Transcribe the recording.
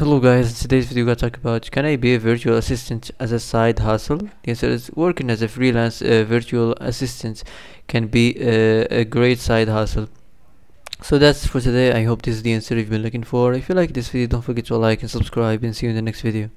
Hello guys, in today's video we're gonna talk about can I be a virtual assistant as a side hustle? The answer is working as a freelance uh, virtual assistant can be uh, a great side hustle. So that's for today. I hope this is the answer you've been looking for. If you like this video, don't forget to like and subscribe and see you in the next video.